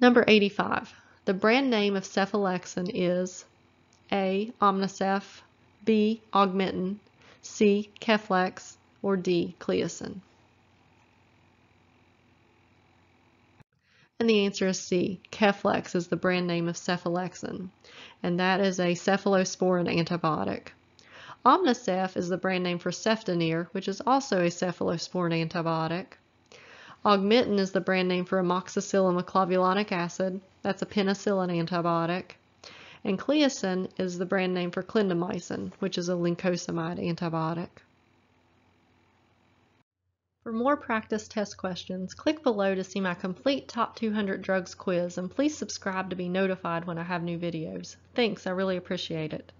Number 85. The brand name of cephalexin is A. Omnicef, B. Augmentin, C. Keflex, or D. Cleocin. And the answer is C. Keflex is the brand name of cephalexin, and that is a cephalosporin antibiotic. Omnicef is the brand name for cefdinir, which is also a cephalosporin antibiotic. Augmentin is the brand name for amoxicillin with clavulanic acid. That's a penicillin antibiotic. And Cleocin is the brand name for clindamycin, which is a lincosamide antibiotic. For more practice test questions, click below to see my complete Top 200 Drugs quiz and please subscribe to be notified when I have new videos. Thanks, I really appreciate it.